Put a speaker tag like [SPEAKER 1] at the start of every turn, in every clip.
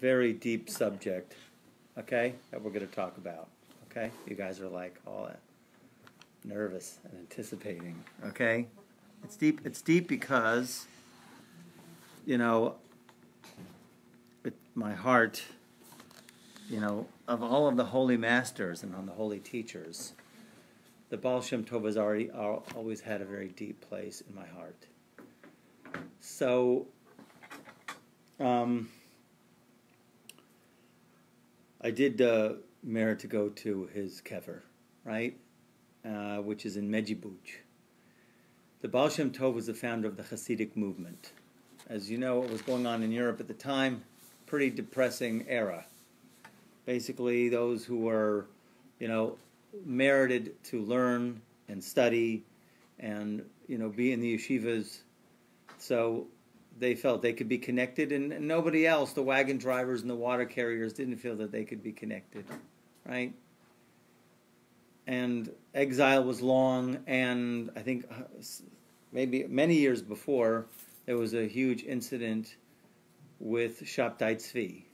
[SPEAKER 1] very deep subject, okay, that we're going to talk about. Okay, you guys are like all nervous and anticipating. Okay, it's deep. It's deep because, you know, my heart, you know, of all of the holy masters and on the holy teachers, the Baal Shem Tov has already always had a very deep place in my heart. So, um, I did uh, merit to go to his kever, right, uh, which is in Mezhibuzh. The Baal Shem Tov was the founder of the Hasidic movement. As you know, what was going on in Europe at the time, pretty depressing era. Basically, those who were, you know, merited to learn and study and, you know, be in the yeshivas. So they felt they could be connected, and, nobody else, the wagon drivers and the water carriers, didn't feel that they could be connected, right? And exile was long, and I think uh, maybe many years before, there was a huge incident with Shabtai Tzvi.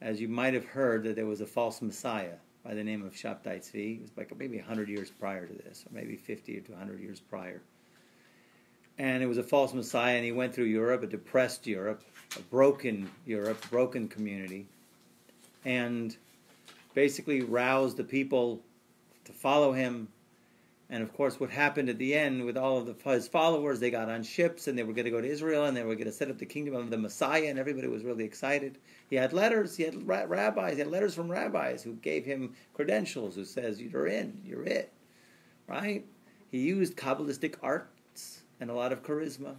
[SPEAKER 1] As you might have heard, that there was a false messiah by the name of Shabtai Tzvi. It was like maybe 100 years prior to this, or maybe 50 to 100 years prior. And it was a false messiah, and he went through Europe, a depressed Europe, a broken Europe, broken community, and basically roused the people to follow him and of course, what happened at the end with all of the, his followers, they got on ships and they were going to go to Israel and they were going to set up the kingdom of the Messiah, and everybody was really excited. He had letters, he had rabbis, he had letters from rabbis who gave him credentials, who says, You're in, you're it. Right? He used Kabbalistic arts and a lot of charisma.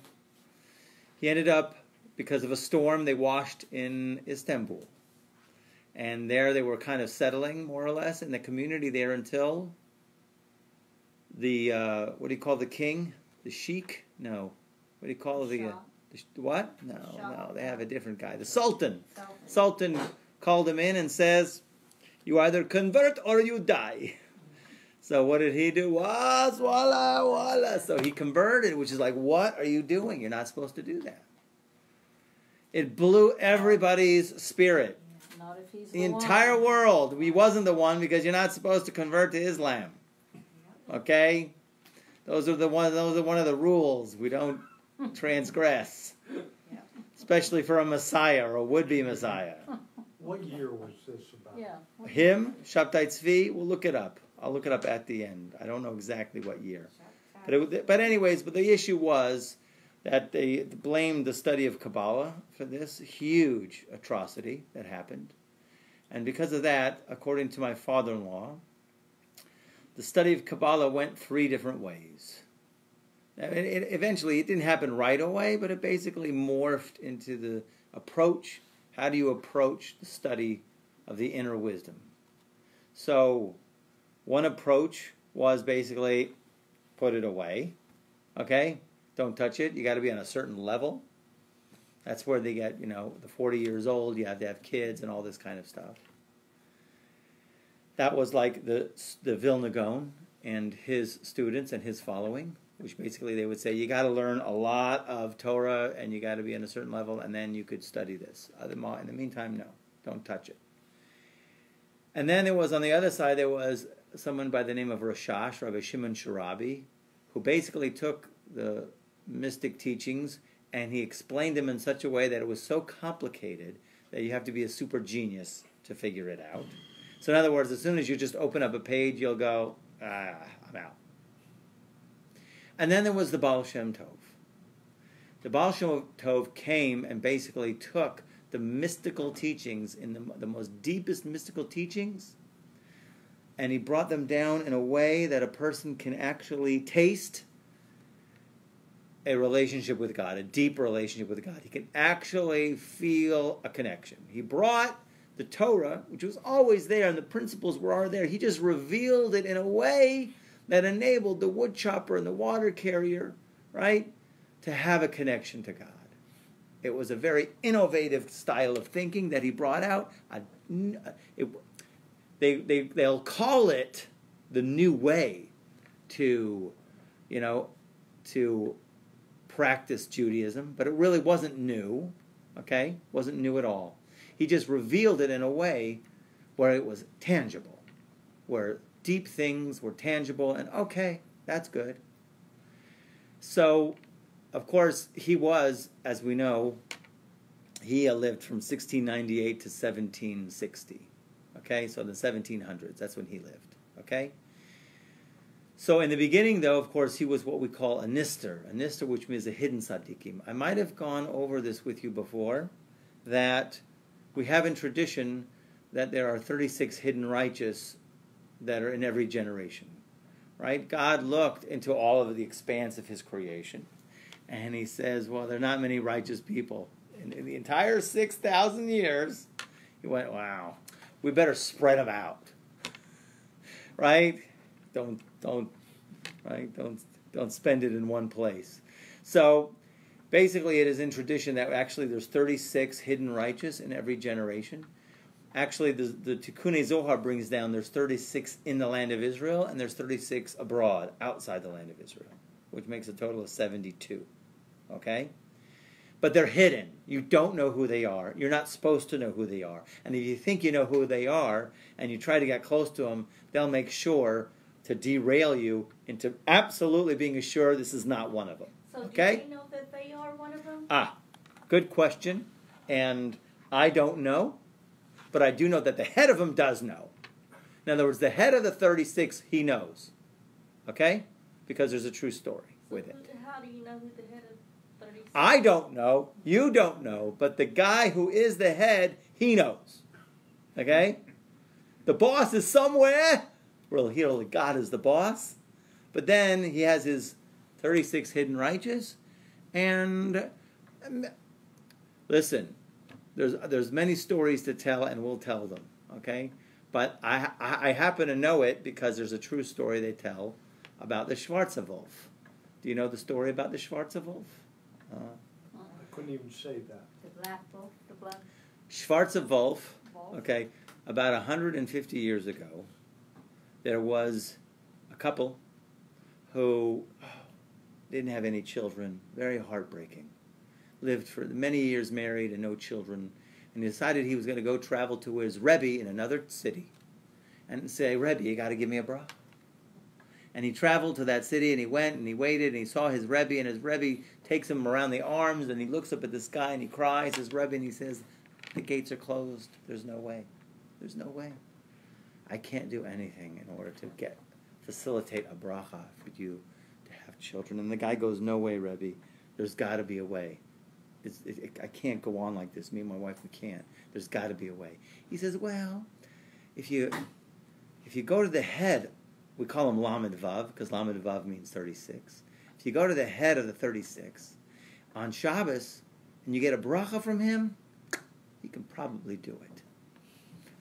[SPEAKER 1] He ended up, because of a storm, they washed in Istanbul. And there they were kind of settling, more or less, in the community there until the uh, what do you call the king? The sheik? No. What do you call the, uh, the what? No, no. They have a different guy. The sultan. Sultan. Sultan called him in and says, "You either convert or you die." So what did he do? Was walla walla. So he converted, which is like, what are you doing? You're not supposed to do that. It blew everybody's spirit.
[SPEAKER 2] the,
[SPEAKER 1] the entire world. He wasn't the one because you're not supposed to convert to Islam. Okay, those are the one. Those are one of the rules. We don't transgress, especially for a Messiah or a would-be Messiah.
[SPEAKER 3] What year was this about?
[SPEAKER 2] Yeah.
[SPEAKER 1] Him, Shabtai Tzvi. We'll look it up. I'll look it up at the end. I don't know exactly what year. But it, but anyways, but the issue was that they blamed the study of Kabbalah for this huge atrocity that happened. And because of that, according to my father-in-law, the study of Kabbalah went three different ways. It, it, eventually, it didn't happen right away, but it basically morphed into the approach. How do you approach the study of the inner wisdom? So, one approach was basically put it away. Okay? Don't touch it. You got to be on a certain level. That's where they get, you know, the 40 years old, you have to have kids and all this kind of stuff. That was like the the Vilna Gaon and his students and his following, which basically they would say you got to learn a lot of Torah and you got to be in a certain level, and then you could study this. Uh, in the meantime, no, don't touch it. And then there was on the other side there was someone by the name of Rashash, Rabbi Shimon Sharabi, who basically took the mystic teachings and he explained them in such a way that it was so complicated that you have to be a super genius to figure it out. So in other words, as soon as you just open up a page, you'll go, ah, I'm out. And then there was the Baal Shem Tov. The Baal Shem Tov came and basically took the mystical teachings, in the, the most deepest mystical teachings, and he brought them down in a way that a person can actually taste a relationship with God, a deep relationship with God. He can actually feel a connection. He brought the Torah, which was always there and the principles were all there, he just revealed it in a way that enabled the wood chopper and the water carrier, right, to have a connection to God. It was a very innovative style of thinking that he brought out. It, they, they, they'll call it the new way to, you know, to practice Judaism, but it really wasn't new, okay? Wasn't new at all. He just revealed it in a way where it was tangible, where deep things were tangible, and okay, that's good. So, of course, he was, as we know, he lived from 1698 to 1760. Okay, so the 1700s, that's when he lived. Okay? So in the beginning, though, of course, he was what we call a nister, a nister, which means a hidden tzaddikim. I might have gone over this with you before, that we have in tradition that there are 36 hidden righteous that are in every generation. Right? God looked into all of the expanse of his creation, and he says, well, there are not many righteous people. In, in the entire 6,000 years, he went, wow, we better spread them out. Right? Don't don't right? Don't don't spend it in one place. So basically it is in tradition that actually there's 36 hidden righteous in every generation. Actually the the Tikkun Zohar brings down there's 36 in the land of Israel and there's 36 abroad outside the land of Israel, which makes a total of 72. Okay? But they're hidden. You don't know who they are. You're not supposed to know who they are. And if you think you know who they are and you try to get close to them, they'll make sure to derail you into absolutely being assured this is not one of them.
[SPEAKER 2] So
[SPEAKER 1] okay?
[SPEAKER 2] do they know that they are one of them?
[SPEAKER 1] Ah, good question. And I don't know, but I do know that the head of them does know. In other words, the head of the 36, he knows. Okay? Because there's a true story
[SPEAKER 2] So
[SPEAKER 1] with
[SPEAKER 2] who-
[SPEAKER 1] it.
[SPEAKER 2] How do you know who the head of 36?
[SPEAKER 1] I don't know. You don't know. But the guy who is the head, he knows. Okay? The boss is somewhere. Well, here God is the boss. But then he has his 36 hidden righteous. And um, listen, there's, there's many stories to tell, and we'll tell them. Okay? But I, I, I happen to know it because there's a true story they tell about the Schwarzewolf. Do you know the story about the Schwarzewolf? Uh,
[SPEAKER 3] I couldn't even say that.
[SPEAKER 2] The black wolf, the black
[SPEAKER 1] Schwarze Wolf,
[SPEAKER 2] wolf.
[SPEAKER 1] okay, about 150 years ago, there was a couple who didn't have any children, very heartbreaking. Lived for many years married and no children, and he decided he was going to go travel to his Rebbe in another city and say, Rebbe, you got to give me a bra. And he traveled to that city and he went and he waited and he saw his Rebbe and his Rebbe takes him around the arms and he looks up at the sky and he cries, his Rebbe, and he says, the gates are closed. There's no way. There's no way. I can't do anything in order to get facilitate a bracha for you to have children. And the guy goes, No way, Rebbe. There's got to be a way. It, it, I can't go on like this. Me and my wife, we can't. There's got to be a way. He says, Well, if you if you go to the head, we call him Lamed Vav because Lamed Vav means 36. If you go to the head of the 36 on Shabbos and you get a bracha from him, you can probably do it.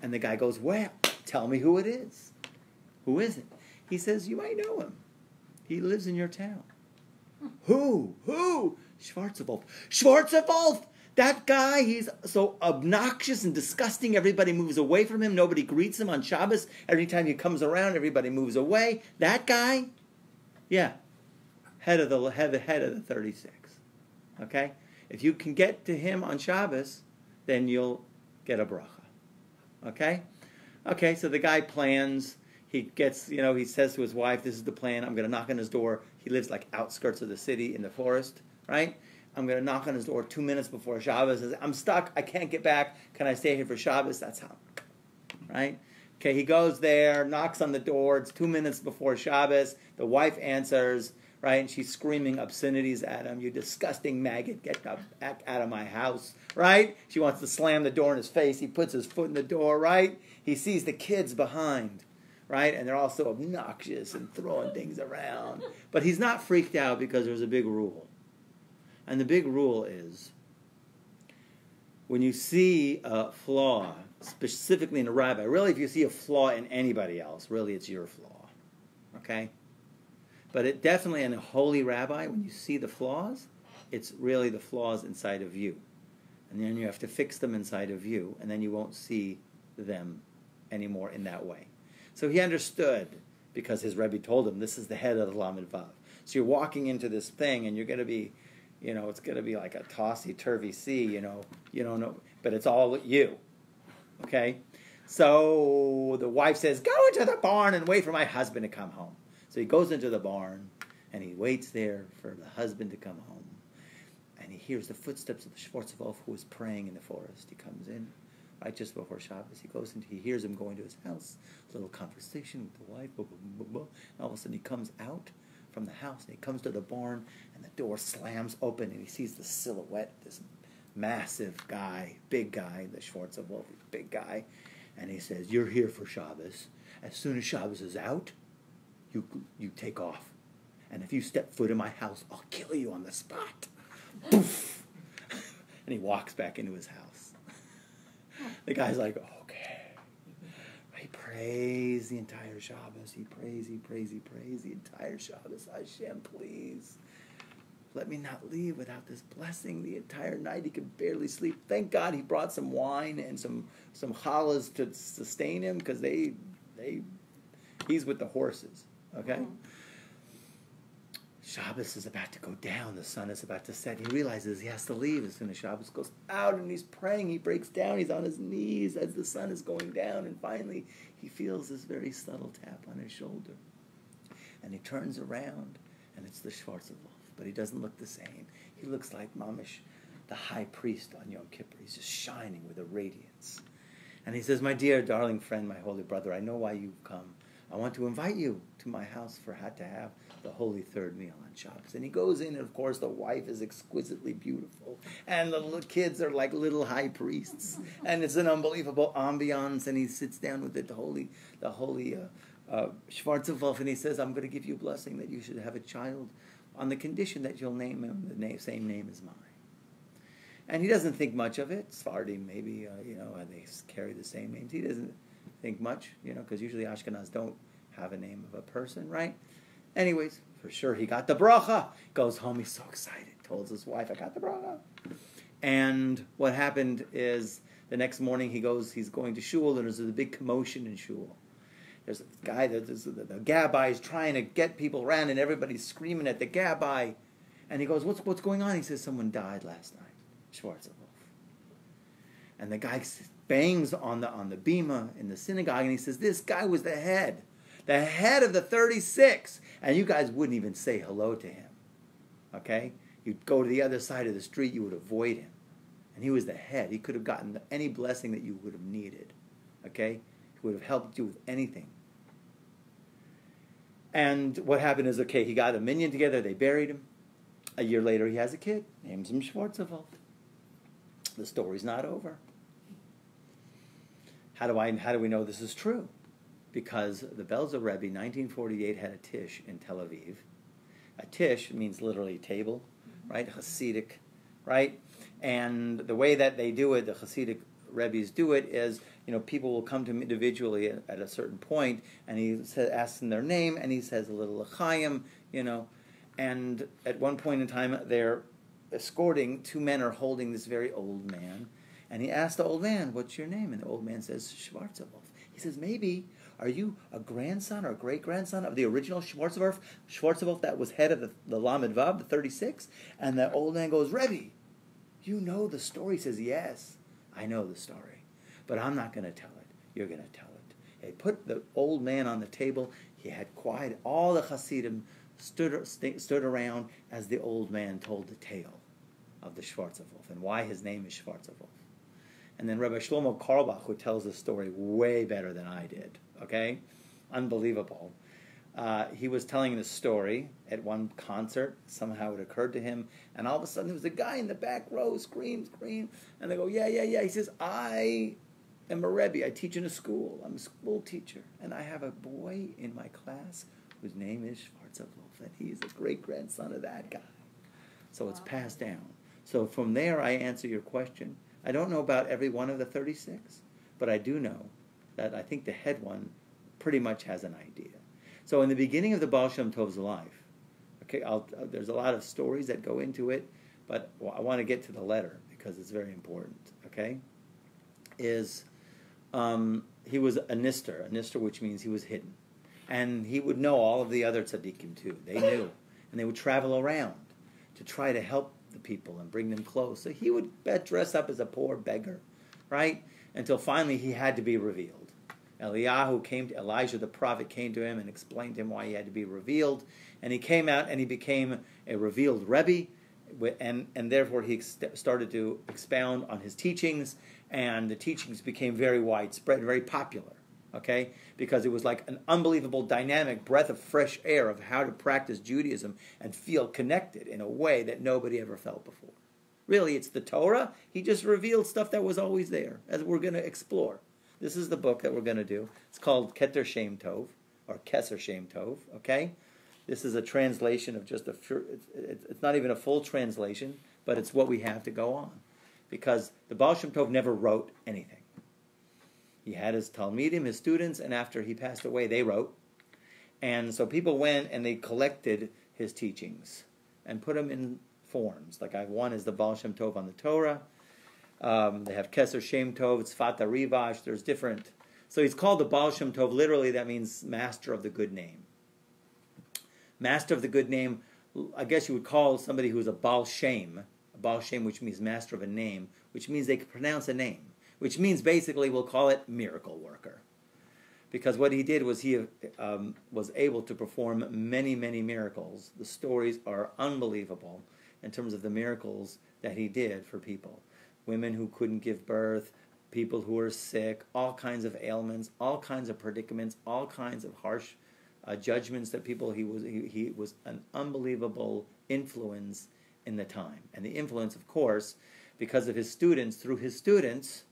[SPEAKER 1] And the guy goes, Well, tell me who it is. Who is it? He says, You might know him. He lives in your town. Hmm. Who? Who? Schwarzewolf. Schwarzewolf! That guy, he's so obnoxious and disgusting. Everybody moves away from him. Nobody greets him on Shabbos. Every time he comes around, everybody moves away. That guy? Yeah. Head of the head, head of the 36. Okay? If you can get to him on Shabbos, then you'll get a bracha. Okay? Okay, so the guy plans. He gets, you know, he says to his wife, This is the plan. I'm going to knock on his door. He lives like outskirts of the city in the forest, right? I'm going to knock on his door two minutes before Shabbos. I'm stuck. I can't get back. Can I stay here for Shabbos? That's how, right? Okay, he goes there, knocks on the door. It's two minutes before Shabbos. The wife answers, right? And she's screaming obscenities at him. You disgusting maggot, get up, back out of my house, right? She wants to slam the door in his face. He puts his foot in the door, right? He sees the kids behind, right? And they're all so obnoxious and throwing things around. But he's not freaked out because there's a big rule. And the big rule is when you see a flaw, specifically in a rabbi, really, if you see a flaw in anybody else, really it's your flaw. Okay? But it definitely in a holy rabbi, when you see the flaws, it's really the flaws inside of you. And then you have to fix them inside of you, and then you won't see them anymore in that way. So he understood because his Rebbe told him this is the head of the Lamed Vav. So you're walking into this thing, and you're going to be, you know, it's going to be like a tossy turvy sea. You know, you don't know, but it's all you. Okay? So the wife says, Go into the barn and wait for my husband to come home. So he goes into the barn and he waits there for the husband to come home. And he hears the footsteps of the Schwarzwolf who is praying in the forest. He comes in right just before Shabbos. He goes into, he hears him going to his house, little conversation with the wife, blah, blah, blah, blah. and all of a sudden he comes out from the house and he comes to the barn and the door slams open and he sees the silhouette, this massive guy, big guy, the Schwarzwolf, big guy, and he says, "You're here for Shabbos. As soon as Shabbos is out, you you take off, and if you step foot in my house, I'll kill you on the spot." And he walks back into his house. The guy's like, "Okay." Prays the entire Shabbos. He prays, he prays, he prays the entire Shabbos. Hashem, please let me not leave without this blessing the entire night. He could barely sleep. Thank God he brought some wine and some some challahs to sustain him because they they he's with the horses. Okay. Mm-hmm. Shabbos is about to go down. The sun is about to set. He realizes he has to leave as soon as Shabbos goes out, and he's praying. He breaks down. He's on his knees as the sun is going down, and finally he feels this very subtle tap on his shoulder, and he turns around, and it's the Schwarzwolf but he doesn't look the same. He looks like Mamish, the high priest on Yom Kippur. He's just shining with a radiance. And he says, My dear, darling friend, my holy brother, I know why you've come. I want to invite you to my house for had to have the holy third meal on Shabbos. And he goes in, and of course, the wife is exquisitely beautiful, and the little kids are like little high priests, and it's an unbelievable ambiance. And he sits down with the holy, the holy uh, uh, Schwarzwolf, and he says, "I'm going to give you a blessing that you should have a child on the condition that you'll name him the name, same name as mine. And he doesn't think much of it. Sephardim, maybe, uh, you know, they carry the same names. He doesn't think much, you know, because usually Ashkenaz don't have a name of a person, right? Anyways, for sure, he got the bracha. Goes home, he's so excited. Tells his wife, I got the bracha. And what happened is the next morning he goes, he's going to shul, and there's a big commotion in shul. There's a guy, that the, the gabbai is trying to get people around, and everybody's screaming at the gabbai. And he goes, what's, what's going on? He says, someone died last night, Schwarzwolf. And the guy bangs on the, on the bima in the synagogue, and he says, this guy was the head, the head of the 36. And you guys wouldn't even say hello to him. Okay? You'd go to the other side of the street, you would avoid him. And he was the head. He could have gotten any blessing that you would have needed. Okay? He would have helped you with anything. And what happened is, okay, he got a minyan together, they buried him. A year later, he has a kid, names him Schwarzwolf. The story's not over. How do, I, how do we know this is true? Because the Belzer Rebbe, 1948, had a tish in Tel Aviv. A tish means literally table, mm-hmm. right? Hasidic, right? And the way that they do it, the Hasidic Rebbe's do it is, you know, people will come to him individually at, at a certain point, and he says, asks them their name, and he says a little l'chaim, you know, and at one point in time, they're escorting, two men are holding this very old man, and he asks the old man, what's your name? And the old man says, Schwarzwolf. He says, maybe, are you a grandson or great grandson of the original Schwarzwolf, Schwarzwolf that was head of the, the Lamed Vav, the 36? And the old man goes, Rebbe, you know the story. He says, yes. I know the story, but I'm not going to tell it. You're going to tell it. They put the old man on the table. He had quiet. All the Hasidim stood, stood around as the old man told the tale of the Schwarzwolf and why his name is Schwarzwolf. And then Rabbi Shlomo Carlebach, who tells the story way better than I did, okay? Unbelievable. Uh, he was telling the story at one concert. Somehow it occurred to him, and all of a sudden there was a guy in the back row scream, scream, and they go, yeah, yeah, yeah. He says, I am a rebbe. I teach in a school. I'm a school teacher, and I have a boy in my class whose name is Schwarzwolf, and he's a great grandson of that guy. So it's passed down. So from there, I answer your question. I don't know about every one of the 36, but I do know that I think the head one pretty much has an idea. So in the beginning of the Baal Shem Tov's life, okay, I'll, uh, there's a lot of stories that go into it, but I want to get to the letter because it's very important. Okay, is um, he was a nister, a nister, which means he was hidden, and he would know all of the other tzaddikim too. They knew, and they would travel around to try to help the people and bring them close. So he would dress up as a poor beggar, right? until finally he had to be revealed. Eliyahu came to Elijah the prophet came to him and explained to him why he had to be revealed, and he came out and he became a revealed Rebbe, and and therefore he started to expound on his teachings, and the teachings became very widespread, very popular. Okay, because it was like an unbelievable dynamic breath of fresh air of how to practice Judaism and feel connected in a way that nobody ever felt before. Really, it's the Torah. He just revealed stuff that was always there, as we're going to explore. This is the book that we're going to do. It's called Keter Shem Tov, or Keser Shem Tov, okay? This is a translation of just a, it's not even a full translation, but it's what we have to go on. Because the Baal Shem Tov never wrote anything. He had his Talmudim, his students, and after he passed away, they wrote. And so people went and they collected his teachings and put them in forms. Like I one is the Baal Shem Tov on the Torah. Um, they have Keser Shem Tov, Tzavaat Rivash. There's different. So he's called the Baal Shem Tov. Literally, that means master of the good name. Master of the good name. I guess you would call somebody who's a Baal Shem, a Baal Shem, which means master of a name, which means they can pronounce a name which means basically we'll call it miracle worker. Because what he did was he um, was able to perform many, many miracles. The stories are unbelievable in terms of the miracles that he did for people. Women who couldn't give birth, people who were sick, all kinds of ailments, all kinds of predicaments, all kinds of harsh uh, judgments that people he was he, he was an unbelievable influence in the time. And the influence, of course, because of his students, through his students,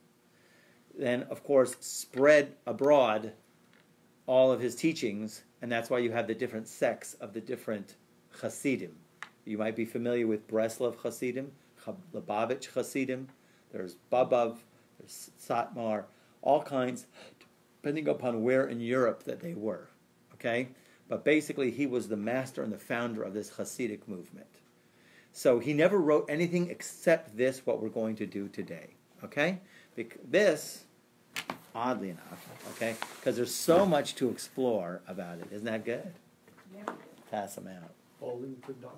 [SPEAKER 1] then, of course, spread abroad all of his teachings, and that's why you have the different sects of the different Hasidim. You might be familiar with Breslov Hasidim, Lubavitch Hasidim, there's Bobov, there's Satmar, all kinds, depending upon where in Europe that they were. Okay? But basically, he was the master and the founder of this Hasidic movement. So he never wrote anything except this, what we're going to do today. Okay? This oddly enough, okay? Because there's so much to explore about it. Isn't that good?
[SPEAKER 2] Yeah.
[SPEAKER 1] Pass them out.
[SPEAKER 3] Bowling for dollars.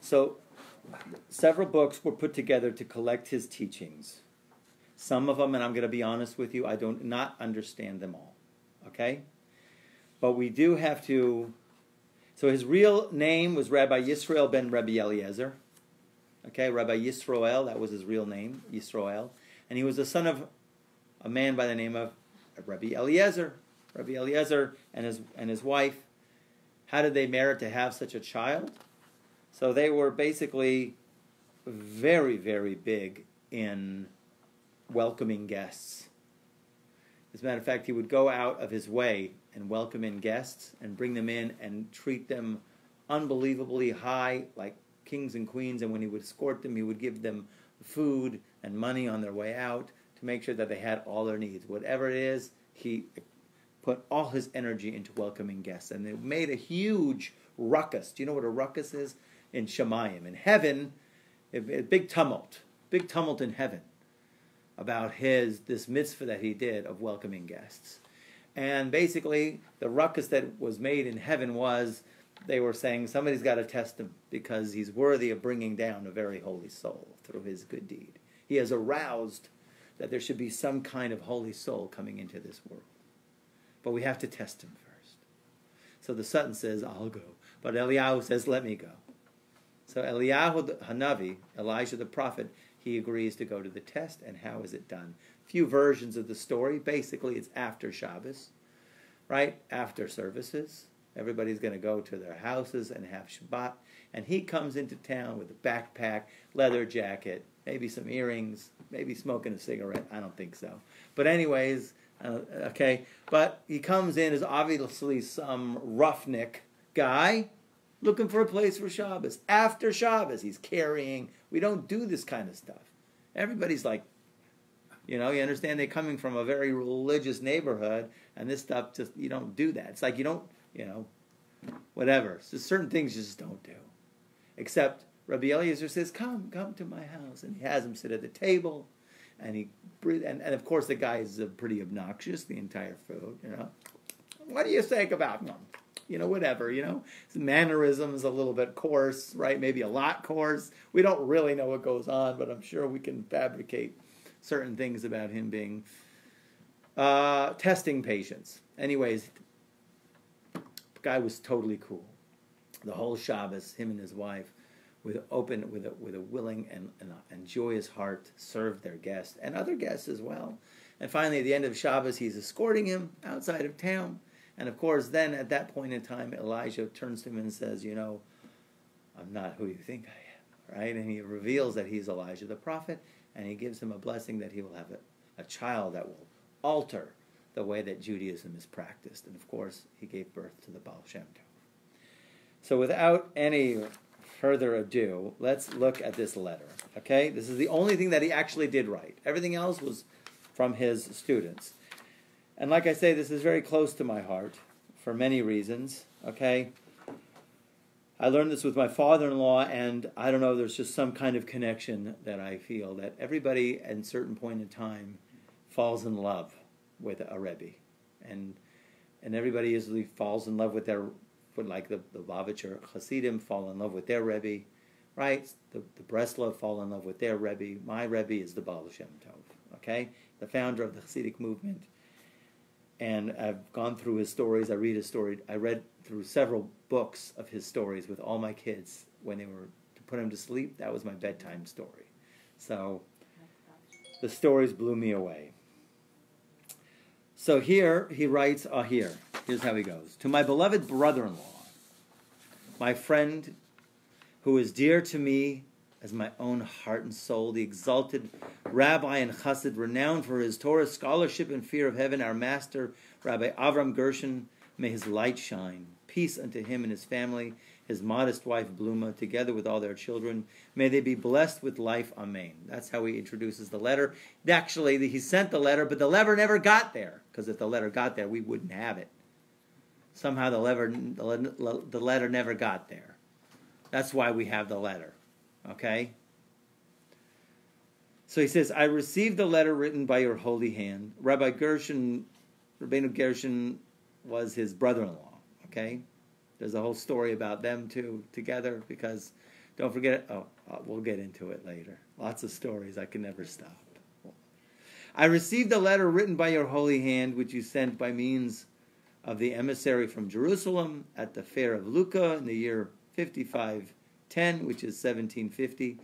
[SPEAKER 1] So, several books were put together to collect his teachings. Some of them, and I'm going to be honest with you, I do not understand them all. Okay? But we do have to. So his real name was Rabbi Yisrael ben Rabbi Eliezer. Okay, Rabbi Yisroel, that was his real name, Yisroel. And he was the son of a man by the name of Rabbi Eliezer. Rabbi Eliezer and his, and his wife. How did they merit to have such a child? So they were basically very, very big in welcoming guests. As a matter of fact, he would go out of his way and welcome in guests and bring them in and treat them unbelievably high, like kings and queens, and when he would escort them, he would give them food and money on their way out to make sure that they had all their needs. Whatever it is, he put all his energy into welcoming guests, and it made a huge ruckus. Do you know what a ruckus is? In Shamayim, in heaven, a, a big tumult, big tumult in heaven about his this mitzvah that he did of welcoming guests. And basically, the ruckus that was made in heaven was they were saying somebody's got to test him because he's worthy of bringing down a very holy soul through his good deed. He has aroused that there should be some kind of holy soul coming into this world. But we have to test him first. So the Satan says, I'll go. But Eliyahu says, let me go. So Eliyahu Hanavi, Elijah the prophet, he agrees to go to the test. And how is it done? Few versions of the story. Basically, it's after Shabbos, right? After services Everybody's going to go to their houses and have Shabbat. And he comes into town with a backpack, leather jacket, maybe some earrings, maybe smoking a cigarette. I don't think so. But, anyways, uh, okay. But he comes in as obviously some roughneck guy looking for a place for Shabbos. After Shabbos, he's carrying. We don't do this kind of stuff. Everybody's like, you know, you understand they're coming from a very religious neighborhood, and this stuff just, you don't do that. It's like you don't you know, whatever. So certain things you just don't do. Except Rabbi Eliezer says, "Come, come to my house," and he has him sit at the table, and he and, and of course the guy is uh, pretty obnoxious. The entire food, you know. What do you think about them? you know, whatever, you know. His mannerisms a little bit coarse, right? Maybe a lot coarse. We don't really know what goes on, but I'm sure we can fabricate certain things about him being uh, testing patients. Anyways, the guy was totally cool. The whole Shabbos, him and his wife, with open, with a with a willing and, and, and joyous heart, served their guest and other guests as well. And finally, at the end of Shabbos, he's escorting him outside of town. And of course, then at that point in time, Elijah turns to him and says, "You know, I'm not who you think I am." Right? And he reveals that he's Elijah the prophet, and he gives him a blessing that he will have a, a child that will alter the way that Judaism is practiced. And of course, he gave birth to the Baal Shem Tov. So without any further ado, let's look at this letter. Okay? This is the only thing that he actually did right. Everything else was from his students. And like I say, this is very close to my heart for many reasons. Okay? I learned this with my father in law, and I don't know, there's just some kind of connection that I feel that everybody at a certain point in time falls in love with a Rebbe. And and everybody usually falls in love with their, like the, the Lubavitcher Hasidim fall in love with their Rebbe, right? The, the Breslov fall in love with their Rebbe. My Rebbe is the Baal Shem Tov, okay? The founder of the Hasidic movement. And I've gone through his stories. I read his story. I read through several books of his stories with all my kids when they were to put them to sleep. That was my bedtime story. So the stories blew me away. So here he writes, uh, here, here's how he goes. To my beloved brother in law, my friend who is dear to me as my own heart and soul, the exalted rabbi and chassid, renowned for his Torah scholarship and fear of heaven, our master, Rabbi Avram Gershon, may his light shine. Peace unto him and his family, his modest wife Bluma, together with all their children. May they be blessed with life. Amen. That's how he introduces the letter. Actually, he sent the letter, but the letter never got there, because if the letter got there, we wouldn't have it. Somehow the letter, the letter never got there. That's why we have the letter. Okay? So he says, I received the letter written by your holy hand. Rabbi Gershon, Rabbeinu Gershon was his brother in law. Okay? There's a whole story about them two together because don't forget, oh, uh, we'll get into it later. Lots of stories. I can never stop. I received a letter written by your holy hand, which you sent by means of the emissary from Jerusalem at the fair of Lucca in the year 5510, which is 1750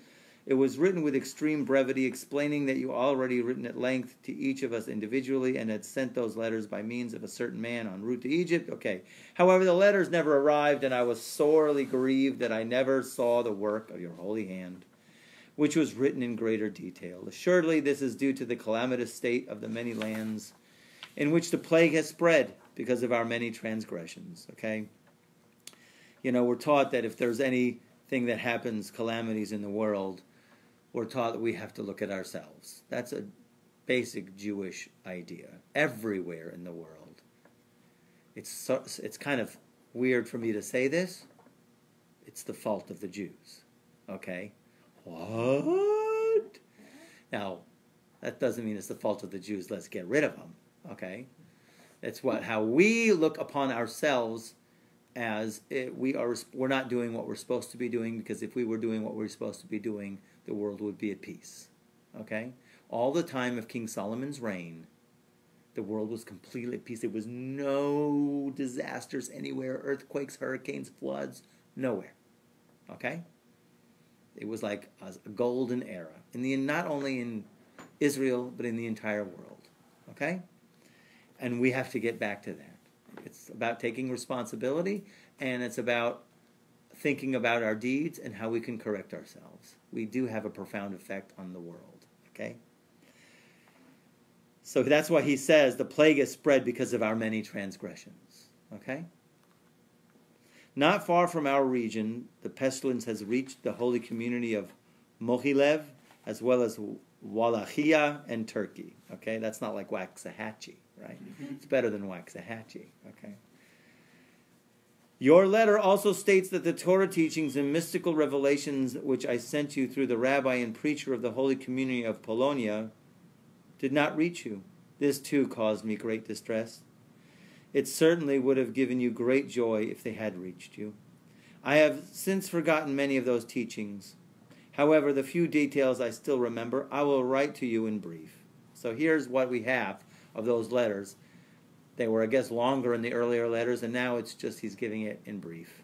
[SPEAKER 1] it was written with extreme brevity, explaining that you already written at length to each of us individually and had sent those letters by means of a certain man en route to Egypt. Okay. However, the letters never arrived, and I was sorely grieved that I never saw the work of your holy hand, which was written in greater detail. Assuredly, this is due to the calamitous state of the many lands in which the plague has spread because of our many transgressions. Okay. You know, we're taught that if there's anything that happens, calamities in the world, we're taught that we have to look at ourselves. That's a basic Jewish idea everywhere in the world. It's so, it's kind of weird for me to say this. It's the fault of the Jews. Okay? What? Now, that doesn't mean it's the fault of the Jews. Let's get rid of them. Okay? It's what how we look upon ourselves as it, we are we're not doing what we're supposed to be doing because if we were doing what we're supposed to be doing, the world would be at peace. Okay? All the time of King Solomon's reign, the world was completely at peace. There was no disasters anywhere, earthquakes, hurricanes, floods, nowhere. Okay? It was like a golden era. In the not only in Israel, but in the entire world. Okay? And we have to get back to that. It's about taking responsibility and it's about thinking about our deeds and how we can correct ourselves. We do have a profound effect on the world. Okay? So that's why he says the plague is spread because of our many transgressions. Okay? Not far from our region, the pestilence has reached the holy community of Mohilev, as well as Wallachia and Turkey. Okay? That's not like Waxahachie, right? It's better than Waxahachie. Okay? Your letter also states that the Torah teachings and mystical revelations which I sent you through the rabbi and preacher of the Holy Community of Polonia did not reach you. This too caused me great distress. It certainly would have given you great joy if they had reached you. I have since forgotten many of those teachings. However, the few details I still remember, I will write to you in brief. So here's what we have of those letters. They were, I guess, longer in the earlier letters, and now it's just he's giving it in brief.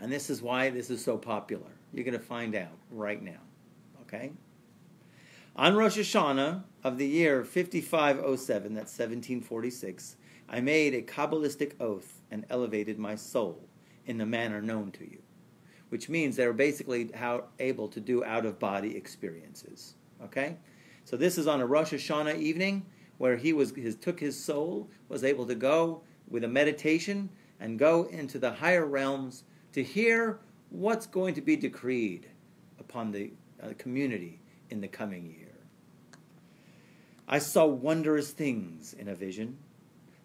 [SPEAKER 1] And this is why this is so popular. You're going to find out right now. Okay? On Rosh Hashanah of the year 5507, that's 1746, I made a Kabbalistic oath and elevated my soul in the manner known to you, which means they were basically how, able to do out of body experiences. Okay? So this is on a Rosh Hashanah evening where he was his took his soul was able to go with a meditation and go into the higher realms to hear what's going to be decreed upon the uh, community in the coming year. I saw wondrous things in a vision,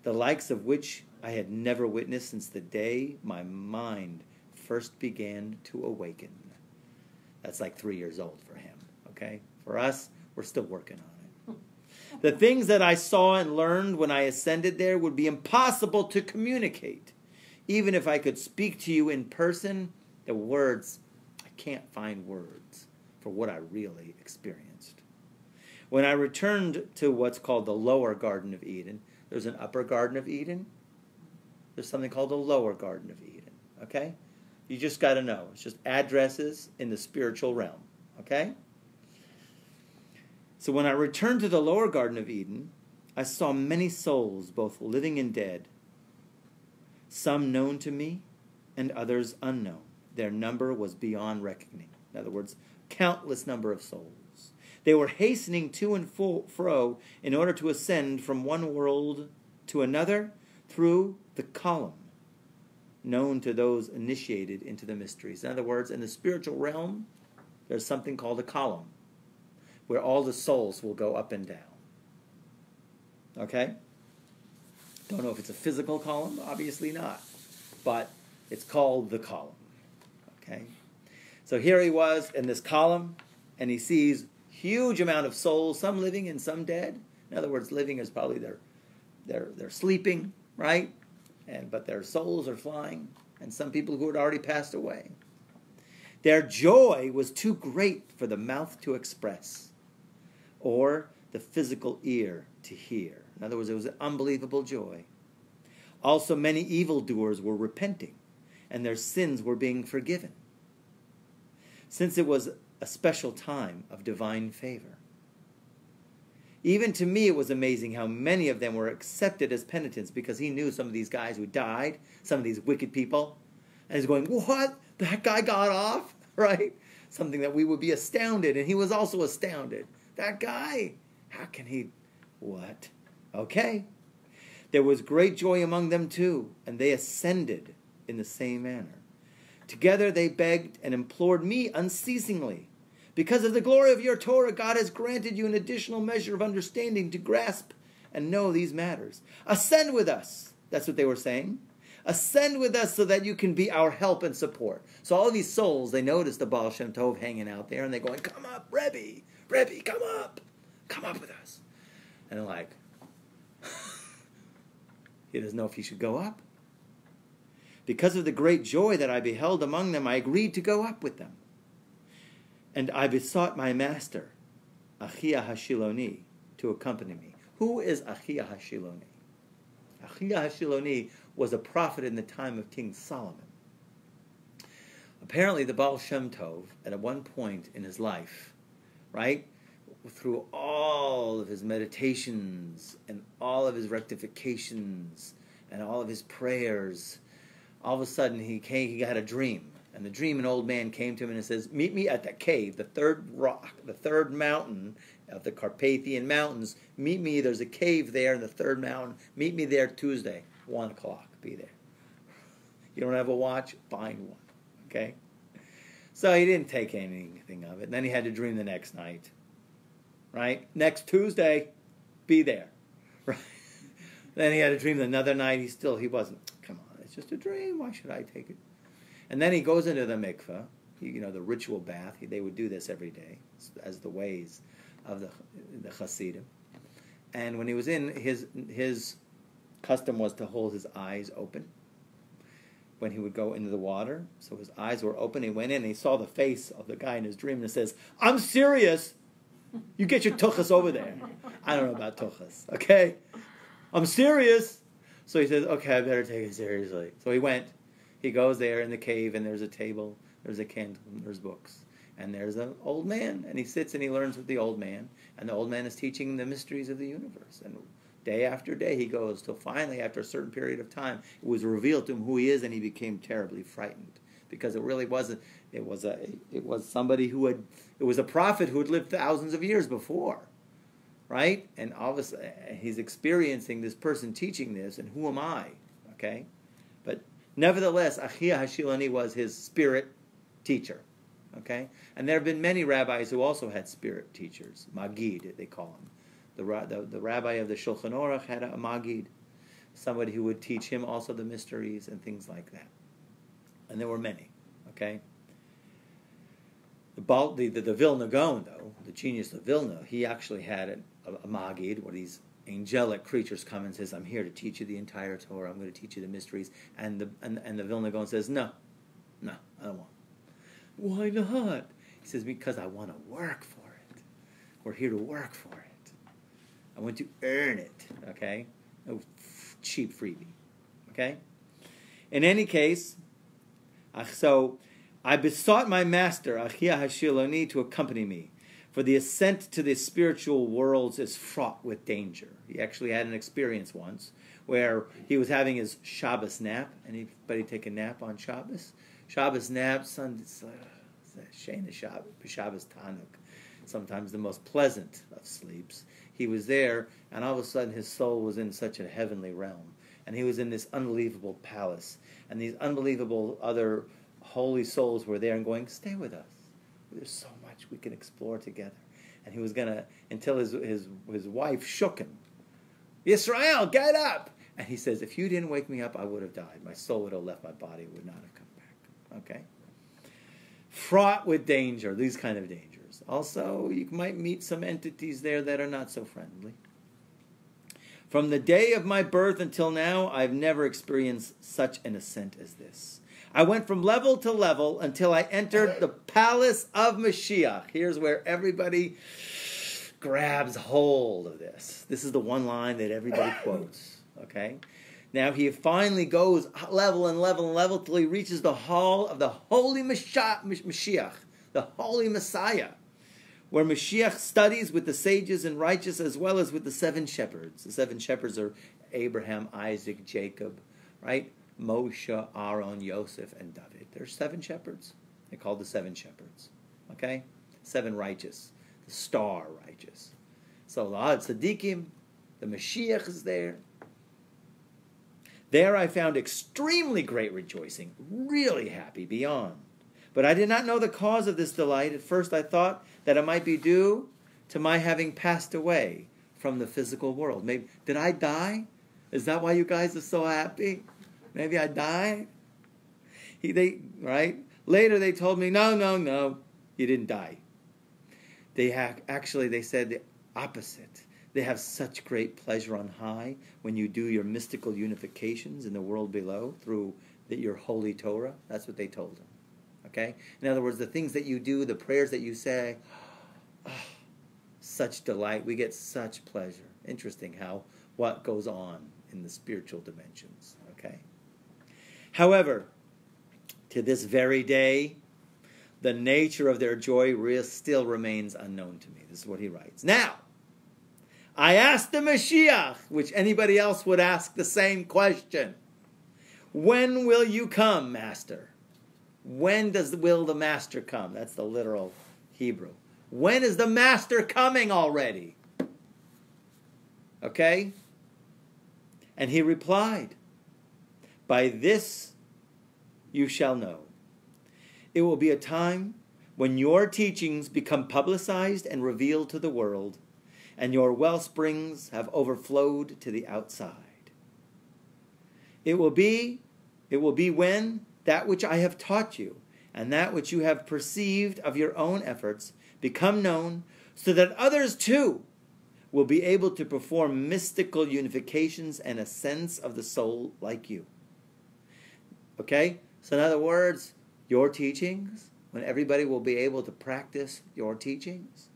[SPEAKER 1] the likes of which I had never witnessed since the day my mind first began to awaken. That's like three years old for him, okay? For us, we're still working on it. The things that I saw and learned when I ascended there would be impossible to communicate. Even if I could speak to you in person, the words, I can't find words for what I really experienced. When I returned to what's called the lower Garden of Eden, there's an upper Garden of Eden, there's something called the lower Garden of Eden, okay? You just got to know. It's just addresses in the spiritual realm, okay? So when I returned to the lower Garden of Eden, I saw many souls, both living and dead, some known to me and others unknown. Their number was beyond reckoning. In other words, countless number of souls. They were hastening to and fro in order to ascend from one world to another through the column known to those initiated into the mysteries. In other words, in the spiritual realm, there's something called a column where all the souls will go up and down. Okay? Don't know if it's a physical column, obviously not. But it's called the column. Okay? So here he was in this column, and he sees huge amount of souls, some living and some dead. In other words, living is probably they're they're they're sleeping, right? And but their souls are flying, and some people who had already passed away. Their joy was too great for the mouth to express, or the physical ear to hear. In other words, it was an unbelievable joy. Also, many evildoers were repenting, and their sins were being forgiven since it was a special time of divine favor. Even to me, it was amazing how many of them were accepted as penitents because he knew some of these guys who died, some of these wicked people. And he's going, What? That guy got off? Right? Something that we would be astounded. And he was also astounded. That guy, how can he? What? Okay. There was great joy among them too, and they ascended in the same manner. Together they begged and implored me unceasingly. Because of the glory of your Torah, God has granted you an additional measure of understanding to grasp and know these matters. Ascend with us. That's what they were saying. Ascend with us so that you can be our help and support. So all these souls, they noticed the Baal Shem Tov hanging out there, and they're going, "Come up, Rebbe, Rebbe, come up, come up with us." And they're like, he doesn't know if he should go up. Because of the great joy that I beheld among them, I agreed to go up with them. And I besought my master, Achia Hashiloni, to accompany me. Who is Achia Hashiloni? Achia Hashiloni was a prophet in the time of King Solomon. Apparently, the Baal Shem Tov, at one point in his life, right, through all of his meditations and all of his rectifications and all of his prayers, all of a sudden he came, he had a dream. And the dream, an old man came to him and says, Meet me at the cave, the third rock, the third mountain of the Carpathian Mountains. Meet me, there's a cave there in the third mountain. Meet me there Tuesday, 1 o'clock. Be there. You don't have a watch? Find one. Okay? So he didn't take anything of it. And then he had to dream the next night. Right? Next Tuesday, be there. Right? then he had a dream another night. He still, he wasn't Come on, it's just a dream. Why should I take it? And then he goes into the mikveh, you know, the ritual bath. They would do this every day, as the ways of the the Hasidim. And when he was in his his custom was to hold his eyes open when he would go into the water. So his eyes were open. He went in and he saw the face of the guy in his dream and says, I'm serious. You get your tuchas over there. I don't know about tuchas, okay? I'm serious. So he says, okay, I better take it seriously. So he went. He goes there in the cave and there's a table, there's a candle, and there's books. And there's an old man, and he sits and he learns with the old man. And the old man is teaching him the mysteries of the universe. And day after day he goes, till finally, after a certain period of time, it was revealed to him who he is, and he became terribly frightened because it really wasn't. It was a. It was somebody who had. It was a prophet who had lived thousands of years before, right? And sudden, he's experiencing this person teaching this, and who am I? Okay, but nevertheless, Achia Hashiloni was his spirit teacher. Okay, and there have been many rabbis who also had spirit teachers, Magid they call him. The, the, the rabbi of the Shulchan Aruch had a Magid, somebody who would teach him also the mysteries and things like that. And there were many. Okay. The, the, the, the Vilna Gaon, though, the genius of Vilna, he actually had a, a, a Magid, where these angelic creatures come and says, "I'm here to teach you the entire Torah. I'm going to teach you the mysteries." And the and, and the Vilna Gaon says, "No, no, I don't want." Why not? He says, Because I want to work for it. We're here to work for it. I want to earn it. Okay? No cheap freebie. Okay? In any case, so I besought my master, Achia Hashiloni, to accompany me. For the ascent to the spiritual worlds is fraught with danger. He actually had an experience once where he was having his Shabbos nap. Anybody take a nap on Shabbos? Shabbos nap, Sunday, uh, Shana Shabbos Tanuk, sometimes the most pleasant of sleeps. He was there, and all of a sudden his soul was in such a heavenly realm. And he was in this unbelievable palace. And these unbelievable other holy souls were there and going, Stay with us. There's so much we can explore together. And he was going to, until his, his, his wife shook him. Israel, get up! And he says, If you didn't wake me up, I would have died. My soul would have left my body, would not have come back. Okay? Fraught with danger, these kind of dangers. Also, you might meet some entities there that are not so friendly. From the day of my birth until now, I've never experienced such an ascent as this. I went from level to level until I entered the palace of Mashiach. Here's where everybody grabs hold of this. This is the one line that everybody quotes. Okay? Now he finally goes level and level and level till he reaches the hall of the holy Mashiach, the holy Messiah, where Mashiach studies with the sages and righteous as well as with the seven shepherds. The seven shepherds are Abraham, Isaac, Jacob, right? Moshe, Aaron, Yosef, and David. There's seven shepherds. They're called the seven shepherds. Okay? Seven righteous. The star righteous. So the Tzaddikim, the Mashiach is there. There I found extremely great rejoicing, really happy beyond. But I did not know the cause of this delight. At first I thought that it might be due to my having passed away from the physical world. Maybe did I die? Is that why you guys are so happy? Maybe I died? He they right? Later they told me, no, no, no, you didn't die. They ha- actually they said the opposite. They have such great pleasure on high when you do your mystical unifications in the world below through the, your holy Torah. That's what they told him. Okay? In other words, the things that you do, the prayers that you say, oh, such delight. We get such pleasure. Interesting how what goes on in the spiritual dimensions. Okay? However, to this very day, the nature of their joy still remains unknown to me. This is what he writes. Now, I asked the Mashiach, which anybody else would ask the same question. When will you come, Master? When does will the Master come? That's the literal Hebrew. When is the Master coming already? Okay? And he replied, By this you shall know. It will be a time when your teachings become publicized and revealed to the world and your well springs have overflowed to the outside. It will be, it will be when that which I have taught you and that which you have perceived of your own efforts become known, so that others too will be able to perform mystical unifications and a sense of the soul like you. Okay? So, in other words, your teachings, when everybody will be able to practice your teachings,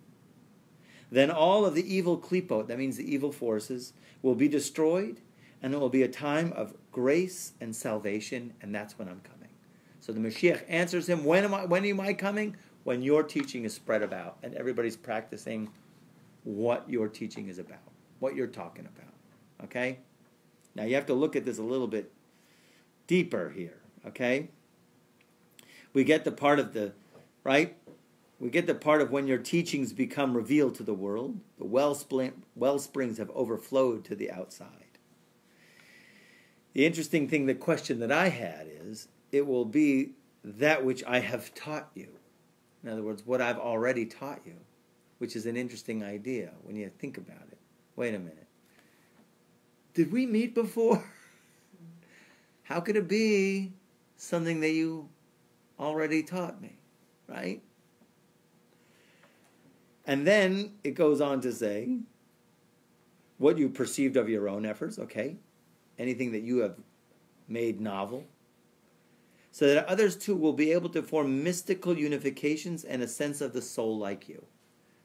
[SPEAKER 1] then all of the evil klipot, that means the evil forces, will be destroyed, and it will be a time of grace and salvation, and that's when I'm coming. So the Mashiach answers him, when am I when am I coming? When your teaching is spread about and everybody's practicing what your teaching is about, what you're talking about. Okay? Now you have to look at this a little bit deeper here, okay? We get the part of the right? We get the part of when your teachings become revealed to the world, the well, springs have overflowed to the outside. The interesting thing, the question that I had is it will be that which I have taught you. In other words, what I've already taught you, which is an interesting idea when you think about it. Wait a minute. Did we meet before? How could it be something that you already taught me? Right? And then it goes on to say, what you perceived of your own efforts, okay? Anything that you have made novel, so that others too will be able to form mystical unifications and a sense of the soul like you.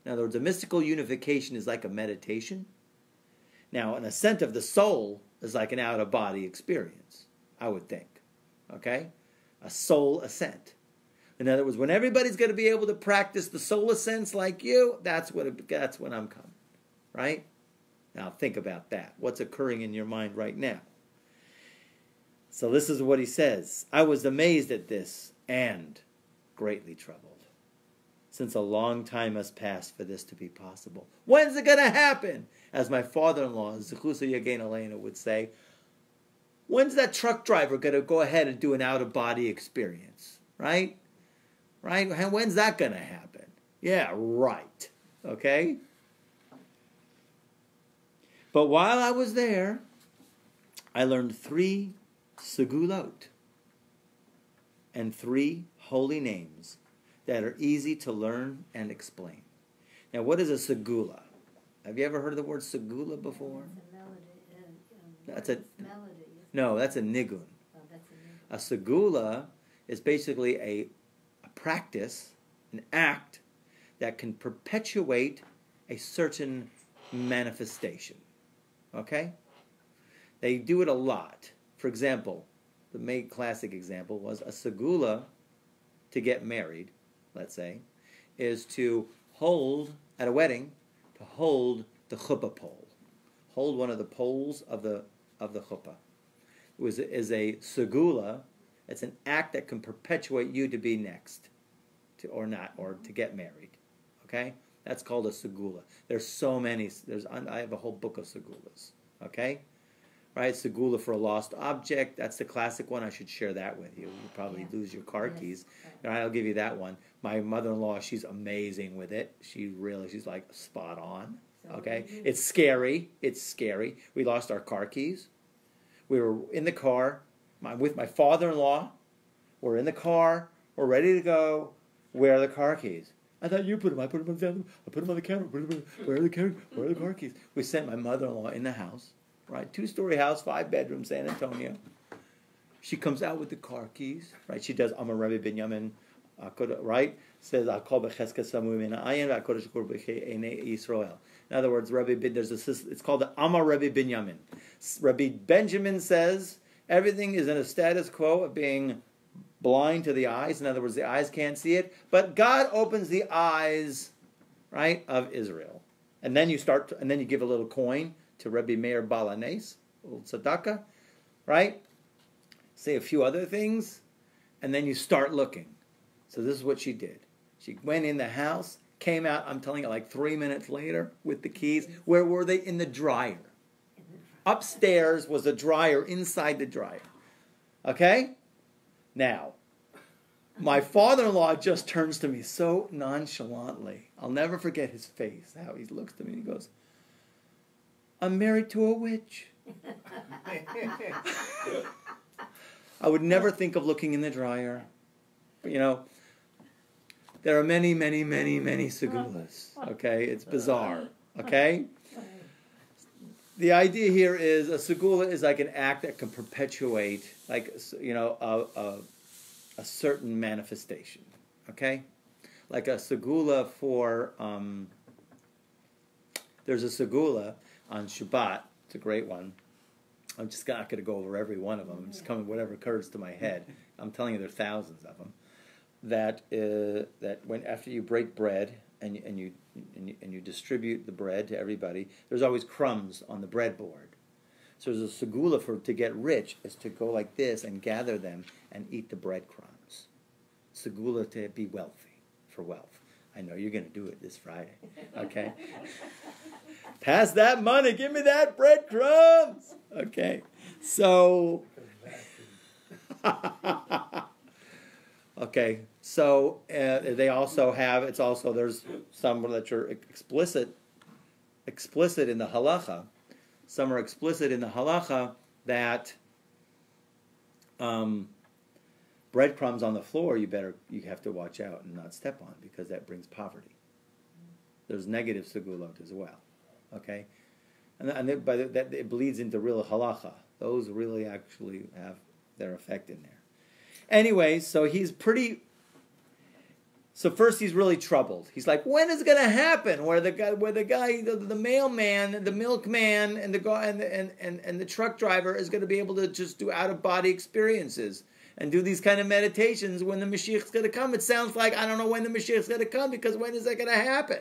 [SPEAKER 1] In other words, a mystical unification is like a meditation. Now, an ascent of the soul is like an out of body experience, I would think. Okay? A soul ascent. In other words, when everybody's going to be able to practice the soul ascents like you, that's what it, that's when I'm coming. Right? Now think about that. What's occurring in your mind right now? So this is what he says I was amazed at this and greatly troubled, since a long time has passed for this to be possible. When's it going to happen? As my father in law, Zechusa Elena, would say, when's that truck driver going to go ahead and do an out of body experience? Right? Right? When's that going to happen? Yeah, right. Okay? But while I was there, I learned three segulot, and three holy names that are easy to learn and explain. Now, what is a segula? Have you ever heard of the word segula before? That's a melody. no. That's a nigun. Oh, a segula is basically a, a practice, an act that can perpetuate a certain manifestation. Okay? They do it a lot. For example, the main classic example was a segula to get married, let's say, is to hold, at a wedding, to hold the chuppah pole. Hold one of the poles of the, of the chuppah. It was, is a segula, it's an act that can perpetuate you to be next, to, or not, or to get married. Okay? That's called a segula. There's so many. There's I have a whole book of segulas. Okay? Right? Segula for a lost object. That's the classic one. I should share that with you. You probably yeah. lose your car yes. keys. Right, I'll give you that one. My mother-in-law, she's amazing with it. She really, she's like spot on. So okay, it's scary. It's scary. We lost our car keys. We were in the car my, with my father-in-law. We're in the car. We're ready to go. Where are the car keys? I thought you put them. I put them on the I put them on the counter. Where are the car? Where are the car keys? We sent my mother-in-law in the house right? Two story house, five bedrooms, San Antonio. She comes out with the car keys, right? She does Amar Rebbe Binyamin, right? Says Ayin Vakodesh Israel. In other words, Rebbe Bin, there's a it's called the Amar Rebbe Binyamin. Rebbe Benjamin says everything is in a status quo of being blind to the eyes. In other words, the eyes can't see it, but God opens the eyes, right, of Israel. And then you start, to, and then you give a little coin, to Rebbe Meir Baal HaNes, old tzedakah, right? Say a few other things, and then you start looking. So this is what she did. She went in the house, came out, I'm telling you, like three minutes later with the keys. Where were they? In the dryer. Upstairs was a dryer inside the dryer. Okay? Now, my father in law just turns to me so nonchalantly. I'll never forget his face, how he looks to me and he goes, I'm married to a witch. I would never think of looking in the dryer. But, you know, there are many, many, many, many segulas. Okay? It's bizarre. Okay? the idea here is a segula is like an act that can perpetuate, like you know, a, a, a certain manifestation. Okay, like a segula for. Um, there's a segula on Shabbat. It's a great one. I'm just not going to go over every one of them. I'm just coming whatever occurs to my head. I'm telling you, there are thousands of them. That uh, that when after you break bread and you, and you and you and you distribute the bread to everybody, there's always crumbs on the breadboard. So there's a segula for to get rich is to go like this and gather them and eat the breadcrumbs. Segula to be wealthy for wealth. I know you're going to do it this Friday. Okay. Pass that money. Give me that breadcrumbs. Okay. So. okay. So uh, they also have. It's also there's some that are explicit, explicit in the halacha. Some are explicit in the halacha that. Um, breadcrumbs on the floor, you better you have to watch out and not step on because that brings poverty. There's negative segulot as well. Okay, and, and it, but it, that it bleeds into real halacha. Those really actually have their effect in there. Anyway, so he's pretty. So first, he's really troubled. He's like, "When is it going to happen? Where the guy, where the guy, the, the mailman, the milkman, and the guy, and, the, and and and the truck driver is going to be able to just do out of body experiences." and do these kind of meditations when the Mashiach's going to come. It sounds like I don't know when the Mashiach's going to come because when is that going to happen?